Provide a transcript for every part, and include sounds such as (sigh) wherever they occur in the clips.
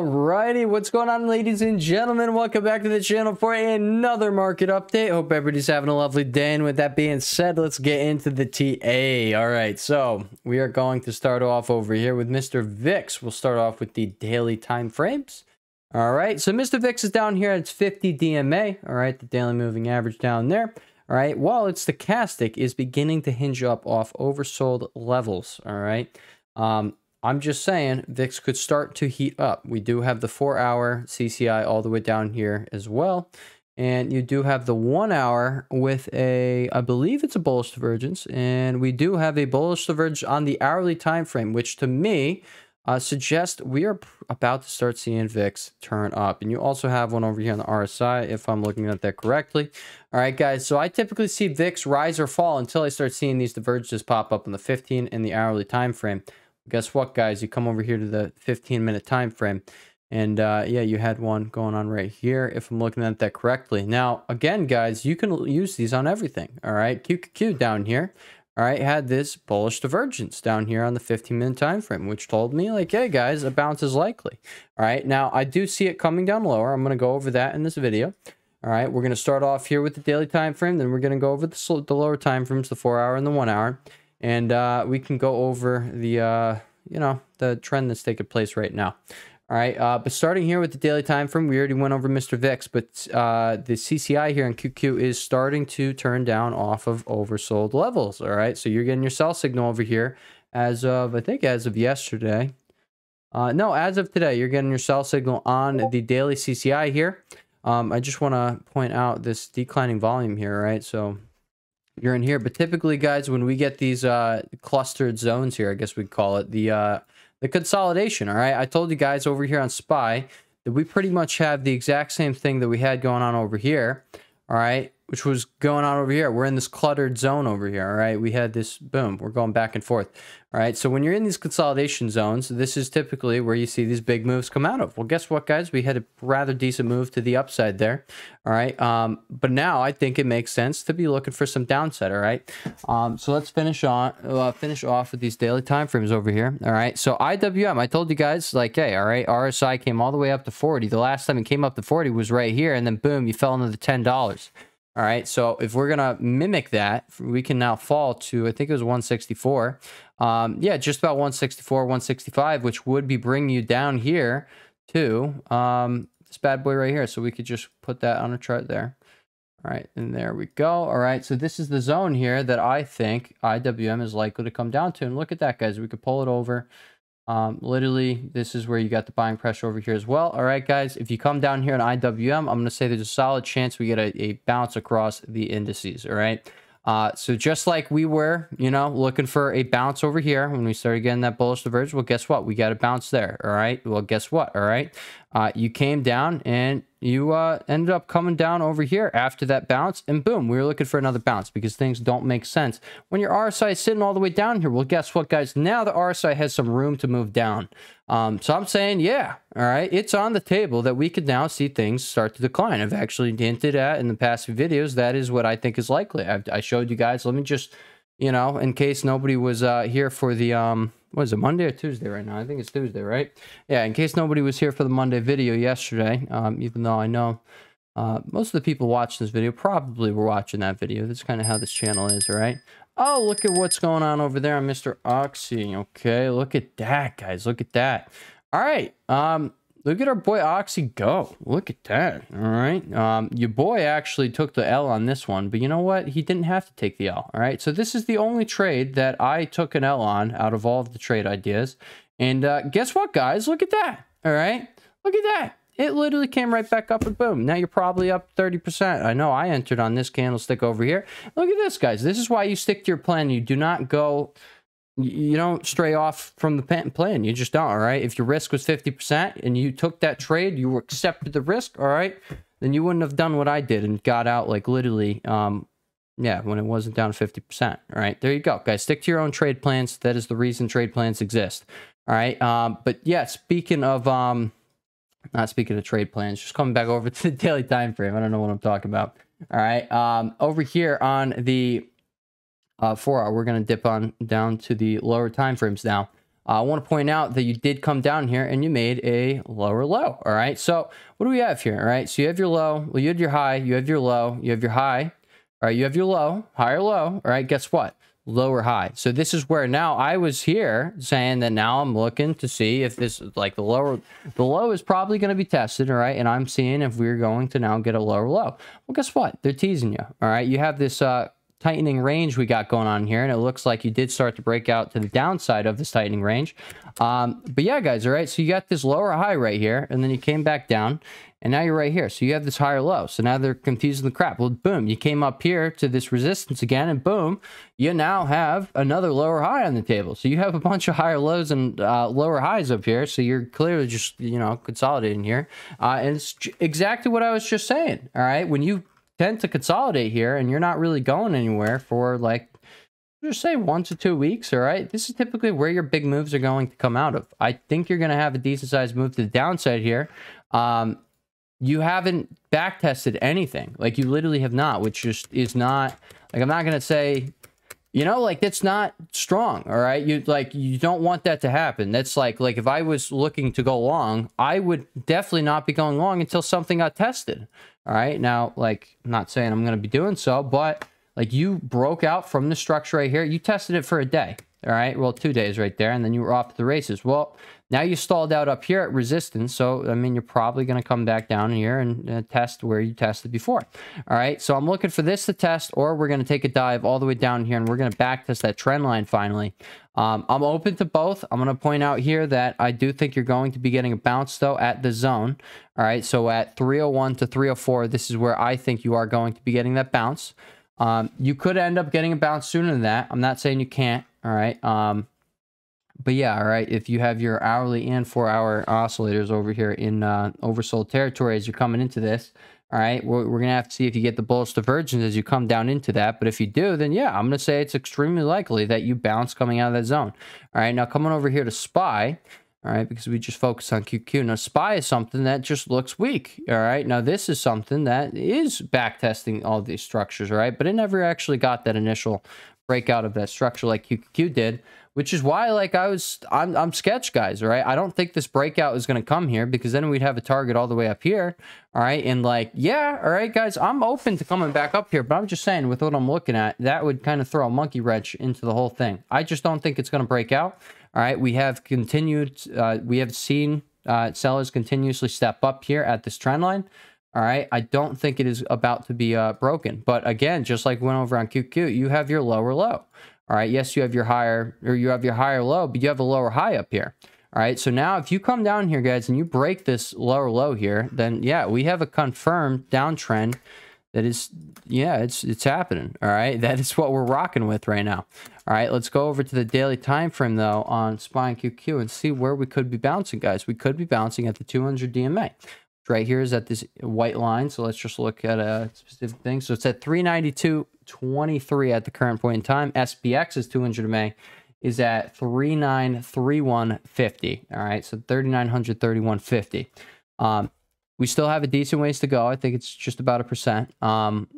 Alrighty, what's going on, ladies and gentlemen? Welcome back to the channel for another market update. Hope everybody's having a lovely day. And with that being said, let's get into the TA. All right, so we are going to start off over here with Mr. VIX. We'll start off with the daily time frames. All right, so Mr. VIX is down here. It's 50 DMA. All right, the daily moving average down there. All right, while its stochastic is beginning to hinge up off oversold levels. All right. Um, I'm just saying VIX could start to heat up. We do have the four hour CCI all the way down here as well. And you do have the one hour with a, I believe it's a bullish divergence. And we do have a bullish divergence on the hourly time frame, which to me uh, suggests we are about to start seeing VIX turn up. And you also have one over here on the RSI, if I'm looking at that correctly. All right, guys. So I typically see VIX rise or fall until I start seeing these divergences pop up on the 15 and the hourly time frame guess what, guys? You come over here to the 15 minute time frame. And uh, yeah, you had one going on right here, if I'm looking at that correctly. Now, again, guys, you can use these on everything. All right, QQQ down here, all right, had this bullish divergence down here on the 15 minute time frame, which told me like, hey guys, a bounce is likely. All right, now I do see it coming down lower. I'm going to go over that in this video. All right, we're going to start off here with the daily time frame. Then we're going to go over the, the lower time frames, the four hour and the one hour and uh, we can go over the uh, you know the trend that's taking place right now. All right, uh, but starting here with the daily time frame, we already went over Mr. VIX, but uh, the CCI here in QQ is starting to turn down off of oversold levels. All right, so you're getting your sell signal over here as of I think as of yesterday. Uh, no, as of today, you're getting your sell signal on the daily CCI here. Um, I just want to point out this declining volume here, right? So you're in here. But typically, guys, when we get these uh, clustered zones here, I guess we'd call it the uh, the consolidation. All right, I told you guys over here on Spy that we pretty much have the exact same thing that we had going on over here. All right, which was going on over here. We're in this cluttered zone over here, all right? We had this, boom, we're going back and forth, all right? So when you're in these consolidation zones, this is typically where you see these big moves come out of. Well, guess what, guys? We had a rather decent move to the upside there, all right? Um, but now I think it makes sense to be looking for some downside, all right? Um, so let's finish on, uh, finish off with these daily time frames over here, all right? So IWM, I told you guys, like, hey, all right, RSI came all the way up to 40. The last time it came up to 40 was right here, and then boom, you fell into the $10. All right, so if we're gonna mimic that, we can now fall to I think it was 164. Um, yeah, just about 164, 165, which would be bringing you down here to um, this bad boy right here. So we could just put that on a chart there. All right, and there we go. All right, so this is the zone here that I think IWM is likely to come down to. And look at that, guys. We could pull it over. Um, literally, this is where you got the buying pressure over here as well. All right, guys, if you come down here in IWM, I'm going to say there's a solid chance we get a, a bounce across the indices. All right. Uh, so just like we were, you know, looking for a bounce over here when we started getting that bullish divergence, well, guess what? We got a bounce there. All right. Well, guess what? All right. Uh, you came down and you uh, ended up coming down over here after that bounce, and boom, we were looking for another bounce because things don't make sense when your RSI is sitting all the way down here. Well, guess what, guys? Now the RSI has some room to move down. Um, so I'm saying, yeah, all right, it's on the table that we could now see things start to decline. I've actually hinted at in the past videos that is what I think is likely. I've, I showed you guys. Let me just, you know, in case nobody was uh, here for the um, what is it, Monday or Tuesday right now? I think it's Tuesday, right? Yeah, in case nobody was here for the Monday video yesterday, um, even though I know uh, most of the people watching this video probably were watching that video. That's kind of how this channel is, right? Oh, look at what's going on over there on Mr. Oxy. Okay, look at that, guys. Look at that. All right. Um, Look at our boy Oxy go. Look at that. All right. Um, your boy actually took the L on this one, but you know what? He didn't have to take the L. All right. So this is the only trade that I took an L on out of all of the trade ideas. And uh, guess what, guys? Look at that. All right. Look at that. It literally came right back up and boom. Now you're probably up 30%. I know I entered on this candlestick over here. Look at this, guys. This is why you stick to your plan. You do not go you don't stray off from the plan. You just don't, all right? If your risk was 50% and you took that trade, you accepted the risk, all right? Then you wouldn't have done what I did and got out like literally, um, yeah, when it wasn't down 50%, all right? There you go, guys. Stick to your own trade plans. That is the reason trade plans exist, all right? Um, but yeah, speaking of, um, not speaking of trade plans, just coming back over (laughs) to the daily time frame. I don't know what I'm talking about. All right. Um, over here on the uh, four hour. We're going to dip on down to the lower time frames now. I want to point out that you did come down here and you made a lower low. All right. So what do we have here? All right. So you have your low. Well, you had your high. You have your low. You have your high. All right. You have your low, higher low. All right. Guess what? Lower high. So this is where now I was here saying that now I'm looking to see if this like the lower, the low is probably going to be tested. All right. And I'm seeing if we're going to now get a lower low. Well, guess what? They're teasing you. All right. You have this, uh, tightening range we got going on here and it looks like you did start to break out to the downside of this tightening range. Um, but yeah guys all right so you got this lower high right here and then you came back down and now you're right here. So you have this higher low. So now they're confusing the crap. Well boom you came up here to this resistance again and boom you now have another lower high on the table. So you have a bunch of higher lows and uh, lower highs up here. So you're clearly just you know consolidating here. Uh, and it's exactly what i was just saying all right? When you tend to consolidate here and you're not really going anywhere for like just say one to two weeks all right? This is typically where your big moves are going to come out of. I think you're going to have a decent sized move to the downside here. Um you haven't back tested anything. Like you literally have not which just is not like i'm not going to say you know like that's not strong all right you like you don't want that to happen that's like like if i was looking to go long i would definitely not be going long until something got tested all right. Now, like, I'm not saying I'm going to be doing so, but like you broke out from the structure right here. You tested it for a day. All right. Well, two days right there. And then you were off to the races. Well, now you stalled out up here at resistance. So, I mean, you're probably going to come back down here and uh, test where you tested before. All right. So I'm looking for this to test, or we're going to take a dive all the way down here and we're going to back test that trend line finally. Um, I'm open to both. I'm going to point out here that I do think you're going to be getting a bounce, though, at the zone. All right. So at 301 to 304, this is where I think you are going to be getting that bounce. Um, you could end up getting a bounce sooner than that. I'm not saying you can't. All right. Um, but yeah, all right. If you have your hourly and four hour oscillators over here in uh, oversold territory as you're coming into this, all right, we're, we're going to have to see if you get the bullish divergence as you come down into that. But if you do, then yeah, I'm going to say it's extremely likely that you bounce coming out of that zone. All right, now coming over here to SPY, all right, because we just focus on QQ. Now, SPY is something that just looks weak. All right, now this is something that is back testing all these structures, all right, but it never actually got that initial breakout of that structure like QQ did which is why like I was I'm I'm sketch guys, right? I don't think this breakout is going to come here because then we'd have a target all the way up here, all right? And like, yeah, all right, guys, I'm open to coming back up here, but I'm just saying with what I'm looking at, that would kind of throw a monkey wrench into the whole thing. I just don't think it's going to break out. All right, we have continued uh, we have seen uh, sellers continuously step up here at this trend line. All right. I don't think it is about to be uh, broken. But again, just like we went over on QQ, you have your lower low. All right. Yes, you have your higher or you have your higher low, but you have a lower high up here. All right. So now if you come down here, guys, and you break this lower low here, then yeah, we have a confirmed downtrend that is, yeah, it's it's happening. All right. (laughs) That is what we're rocking with right now. All right. Let's go over to the daily time frame though on SPY and QQ and see where we could be bouncing, guys. We could be bouncing at the 200 DMA. Right here is at this white line. So let's just look at a specific thing. So it's at 392 23 at the current point in time. SPX's 200 MA is at 393150. All right, so 393150. Um, we still have a decent ways to go. I think it's just about a percent. Um,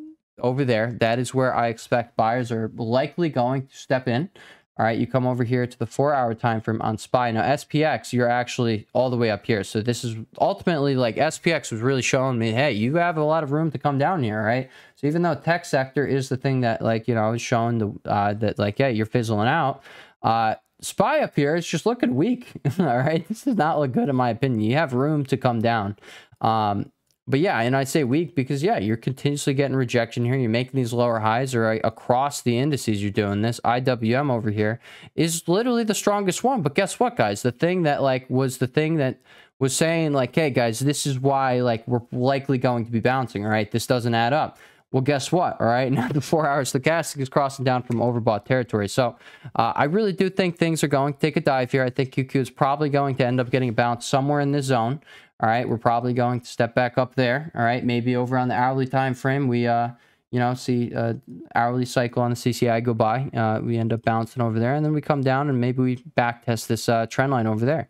over there, that is where I expect buyers are likely going to step in. All right, you come over here to the four hour time frame on SPY. Now, SPX, you're actually all the way up here. So this is ultimately like SPX was really showing me, hey, you have a lot of room to come down here, right? So even though tech sector is the thing that like, you know, is showing the uh, that like, yeah, you're fizzling out. Uh, SPY up here, it's just looking weak. (laughs) all right, this does not look good in my opinion. You have room to come down. Um, but yeah, and I say weak because yeah, you're continuously getting rejection here. You're making these lower highs or across the indices. You're doing this. IWM over here is literally the strongest one. But guess what, guys? The thing that like was the thing that was saying like, hey guys, this is why like we're likely going to be bouncing. All right, this doesn't add up. Well, guess what? All right, (laughs) now the four hour stochastic is crossing down from overbought territory. So uh, I really do think things are going to take a dive here. I think QQ is probably going to end up getting a bounce somewhere in this zone. All right, we're probably going to step back up there. All right, maybe over on the hourly time frame, we uh, you know, see uh, hourly cycle on the CCI go by. Uh, we end up bouncing over there, and then we come down and maybe we back test this uh, trend line over there.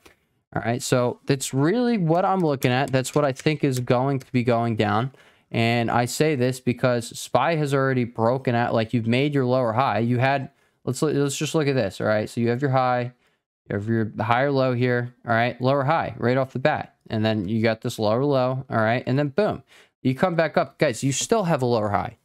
All right, so that's really what I'm looking at. That's what I think is going to be going down. And I say this because SPY has already broken out. Like you've made your lower high. You had let's let's just look at this. All right, so you have your high, You have your higher low here, all right, lower high right off the bat. And then you got this lower low, all right, and then boom, you come back up. Guys, you still have a lower high.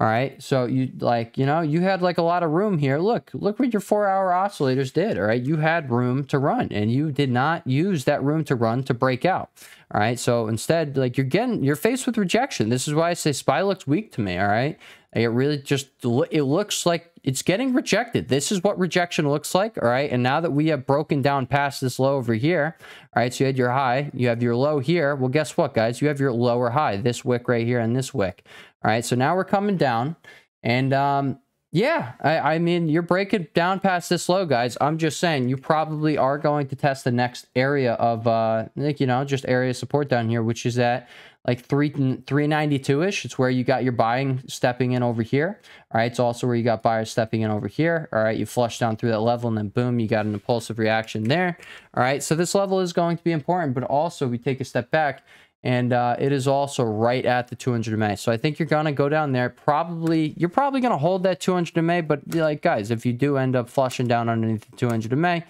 All right. So you like, you know, you had like a lot of room here. Look, look what your four hour oscillators did. All right. You had room to run and you did not use that room to run to break out. All right. So instead, like you're getting, you're faced with rejection. This is why I say SPY looks weak to me. All right. It really just, it looks like it's getting rejected. This is what rejection looks like. All right. And now that we have broken down past this low over here. All right. So you had your high, you have your low here. Well, guess what, guys? You have your lower high, this wick right here and this wick. All right, so now we're coming down. And um, yeah, I, I mean, you're breaking down past this low, guys. I'm just saying you probably are going to test the next area of, uh, you know, just area support down here, which is at like 3 392-ish. It's where you got your buying stepping in over here. All right, it's also where you got buyers stepping in over here. All right, you flush down through that level and then boom, you got an impulsive reaction there. All right, so this level is going to be important, but also we take a step back and uh, it is also right at the 200 MA. So I think you're gonna go down there. Probably you're probably gonna hold that 200 MA, but like guys, if you do end up flushing down underneath the 200 MA,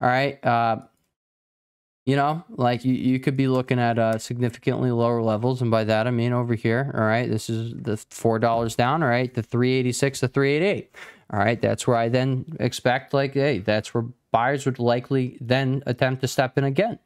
all right, uh, you know, like you, you could be looking at uh, significantly lower levels, and by that I mean over here. All right, this is the four dollars down. All right, the 386 to 388. All right, that's where I then expect like, hey, that's where buyers would likely then attempt to step in again.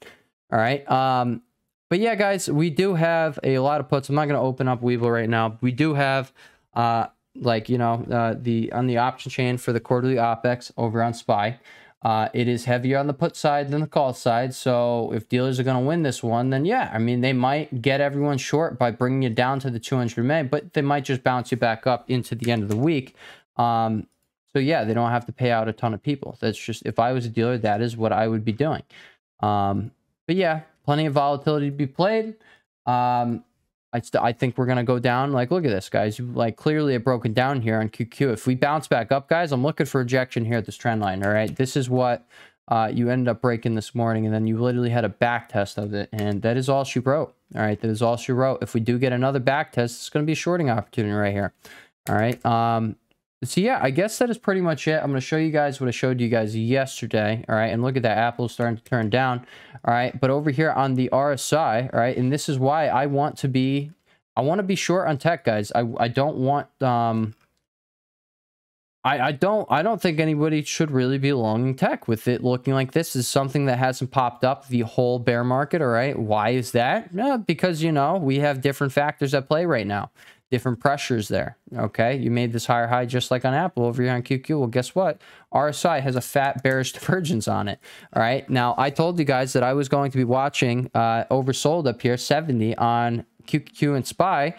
All right. Um, but yeah, guys, we do have a lot of puts. I'm not going to open up Webull right now. We do have, uh, like, you know, uh, the on the option chain for the quarterly OPEX over on SPY. Uh, it is heavier on the put side than the call side. So if dealers are going to win this one, then yeah, I mean, they might get everyone short by bringing you down to the 200 MA, but they might just bounce you back up into the end of the week. Um, so yeah, they don't have to pay out a ton of people. That's just, if I was a dealer, that is what I would be doing. Um, but yeah, plenty of volatility to be played. Um, I, I think we're going to go down. Like, look at this, guys. You like clearly have broken down here on QQ. If we bounce back up, guys, I'm looking for ejection here at this trend line. All right. This is what uh, you ended up breaking this morning. And then you literally had a back test of it. And that is all she wrote. All right. That is all she wrote. If we do get another back test, it's going to be a shorting opportunity right here. All right. Um, so yeah, I guess that is pretty much it. I'm going to show you guys what I showed you guys yesterday. All right. And look at that. Apple's starting to turn down. All right. But over here on the RSI, all right. And this is why I want to be, I want to be short on tech, guys. I, I don't want, um, I, I don't I don't think anybody should really be longing tech with it looking like this is something that hasn't popped up the whole bear market all right why is that yeah, because you know we have different factors at play right now different pressures there. Okay, you made this higher high just like on Apple over here on QQ. Well, guess what? RSI has a fat bearish (laughs) divergence on it. All right, now I told you guys that I was going to be watching uh, oversold up here 70 on QQ and SPY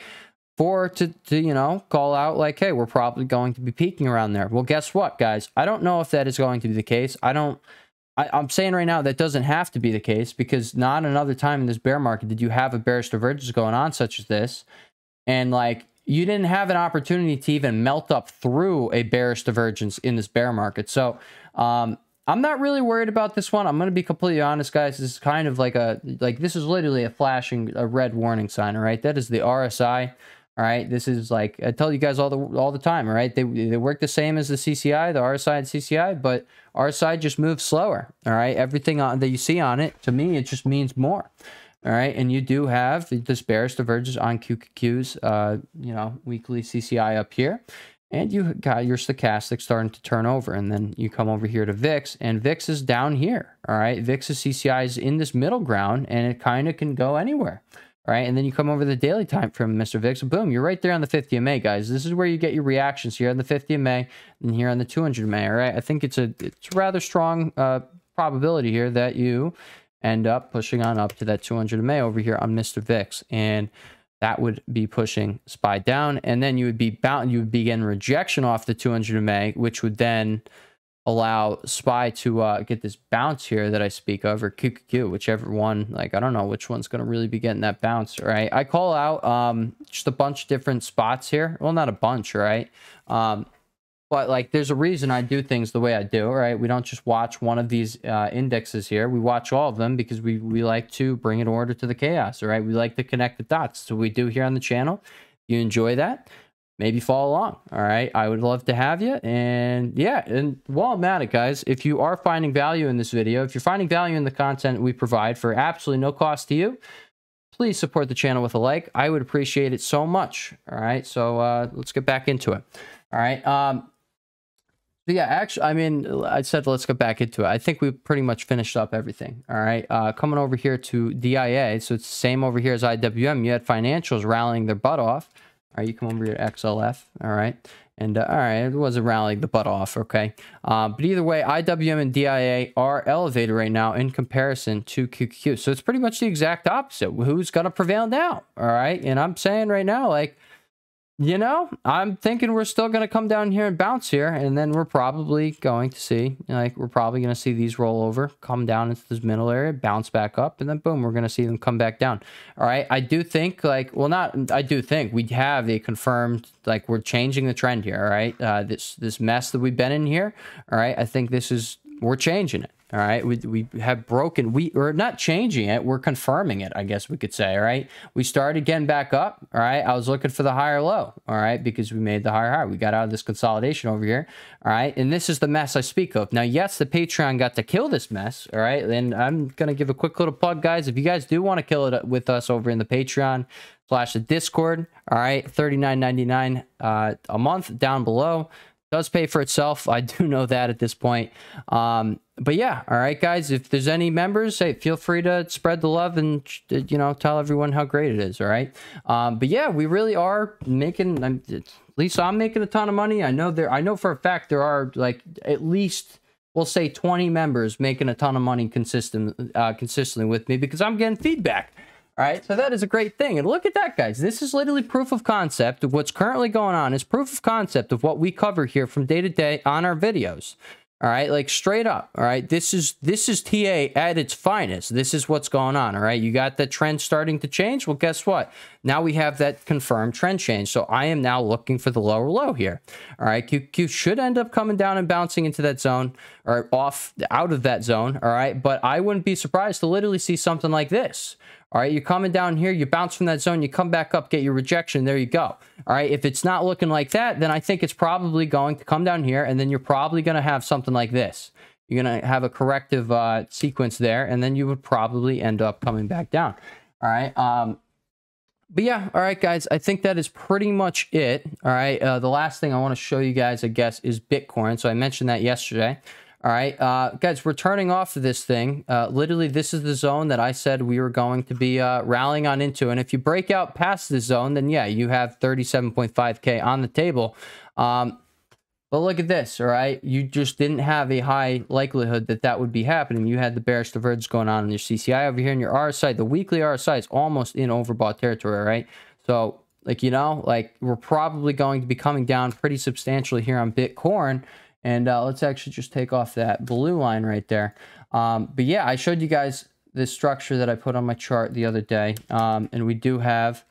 for to, to you know call out like hey we're probably going to be peaking around there well guess what guys i don't know if that is going to be the case i don't I, am saying right now that doesn't have to be the case because not another time in this bear market did you have a bearish divergence going on such as this and like you didn't have an opportunity to even melt up through a bearish divergence in this bear market. So um, I'm not really worried about this one. I'm going to be completely honest, guys. This is kind of like a like this is literally a flashing a red warning sign. All right, that is the RSI. All right, this is like I tell you guys all the all the time. All right, they they work the same as the CCI, the RSI and CCI, but RSI just moves slower. All right, everything on that you see on it to me, it just means more. All right, and you do have this bearish divergence on QQQ's, uh, you know, weekly CCI up here, and you got your stochastic starting to turn over, and then you come over here to VIX, and VIX is down here. All right, VIX's CCI is in this middle ground, and it kind of can go anywhere. All right, and then you come over the daily time frame, Mr. VIX, boom, you're right there on the 50 MA, guys. This is where you get your reactions here on the 50 MA and here on the 200 MA. All right, I think it's a it's a rather strong uh, probability here that you end up pushing on up to that 200 MA over here on Mr. VIX. And that would be pushing SPY down. And then you would be bound, you would begin rejection off the 200 MA, which would then allow SPY to uh, get this bounce here that I speak of, or QQQ, whichever one, like, I don't know which one's going to really be getting that bounce, right? I call out um, just a bunch of different spots here. Well, not a bunch, right? Um, but like there's a reason I do things the way I do, right? We don't just watch one of these uh, indexes here. We watch all of them because we, we like to bring an order to the chaos, right? We like to connect the dots. So we do here on the channel. You enjoy that, maybe follow along. All right. I would love to have you. And yeah, and while I'm at it, guys, if you are finding value in this video, if you're finding value in the content we provide for absolutely no cost to you, please support the channel with a like. I would appreciate it so much. All right. So uh, let's get back into it. All right. Um, yeah, actually, I mean, I said let's get back into it. I think we pretty much finished up everything. All right. Uh, coming over here to DIA. So it's the same over here as IWM. You had financials rallying their butt off. All right. You come over here to XLF. All right. And uh, all right, it wasn't rallying the butt off, okay? Uh, but either way, IWM and DIA are elevated right now in comparison to QQQ. So it's pretty much the exact opposite. Who's going to prevail now? All right. And I'm saying right now, like, you know, I'm thinking we're still going to come down here and bounce here, and then we're probably going to see, like, we're probably going to see these roll over, come down into this middle area, bounce back up, and then boom, we're going to see them come back down. All right. I do think, like, well, not, I do think we have a confirmed, like, we're changing the trend here. All right. Uh, this, this mess that we've been in here. All right. I think this is, we're changing it. All right, we, we have broken, we are not changing it, we're confirming it, I guess we could say. All right, we started getting back up. All right, I was looking for the higher low. All right, because we made the higher high. We got out of this consolidation over here. All right, and this is the mess I speak of. Now, yes, the Patreon got to kill this mess. All right, and I'm gonna give a quick little plug, guys. If you guys do want to kill it with us over in the Patreon slash the Discord, all right, thirty nine ninety nine uh, a month down below does pay for itself. I do (laughs) know that at this point. Um, but yeah, all right, guys. If there's any members, hey, feel free to spread the love and you know tell everyone how great it is. All right. Um, but yeah, we really are making. At least I'm making a ton of money. I know there. I know for a fact there are like at least we'll say 20 members making a ton of money consistent uh, consistently with me because I'm getting feedback. All right, so that is a great thing. And look at that, guys. This is literally proof of concept of what's currently going on is proof of concept of what we cover here from day to day on our videos. All right, like straight up. All right, this is this is TA at its finest. This is what's going on. All right, you got the trend starting to change. Well, guess what? Now we have that confirmed trend change. So I am now looking for the lower low here. All right, QQ should end up coming down and bouncing into that zone or off out of that zone. All right, but I wouldn't be surprised to literally see something like this. All right, you're coming down here, you bounce from that zone, you come back up, get your rejection, there you go. All right, if it's not looking like that, then I think it's probably going to come down here, and then you're probably going to have something like this. You're going to have a corrective uh, sequence there, and then you would probably end up coming back down. All right, um, but yeah, all right, guys, I think that is pretty much it. All right, uh, the last thing I want to show you guys, I guess, is Bitcoin. So I mentioned that yesterday. All right, uh, guys, we're turning off of this thing. Uh, literally, this is the zone that I said we were going to be uh, rallying on into. And if you break out past this zone, then yeah, you have 37.5K on the table. Um, but look at this, all right? You just didn't have a high likelihood that that would be happening. You had the bearish divergence going on in your CCI over here in your RSI. The weekly RSI is almost in overbought territory, right? So, like, you know, like we're probably going to be coming down pretty substantially here on Bitcoin. And uh, let's actually just take off that blue line right there. Um, but yeah, I showed you guys this structure that I put on my chart the other day. Um, and we do have,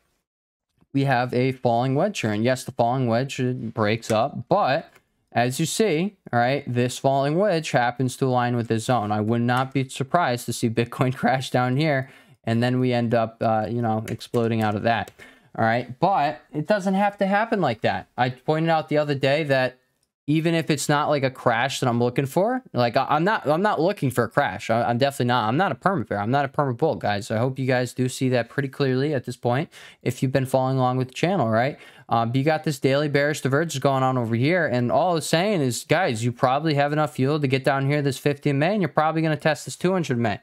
we have a falling wedge here. And yes, the falling wedge breaks up, but as you see, all right, this falling wedge happens to align with this zone. I would not be surprised to see Bitcoin (laughs) crash down here and then we end up, uh, you know, exploding out of that. All right, but it doesn't have to happen like that. I pointed out the other day that even if it's not like a crash that I'm looking for. Like I'm not, I'm not looking for a crash. I, am definitely not. I'm not a perma bear. I'm not a perma bull, guys. I hope you guys do see that pretty clearly at this point. If you've been following along with the channel, right? Um, you got this daily bearish divergence going on over here, and all it's saying is, guys, you probably have enough fuel to get down here this 50 MA, and you're probably going to test this 200 MA.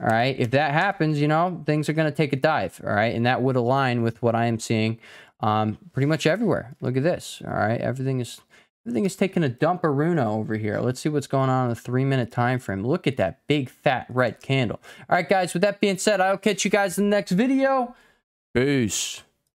All right. If that happens, you know, things are going to take a dive. All right. And that would align with what I am seeing um, pretty much everywhere. Look at this. All right. Everything is Everything is taking a dump Aruna over here. Let's see what's going on in the three minute time frame. Look at that big fat red candle. All right, guys, with that being said, I'll catch you guys in the next video. Peace.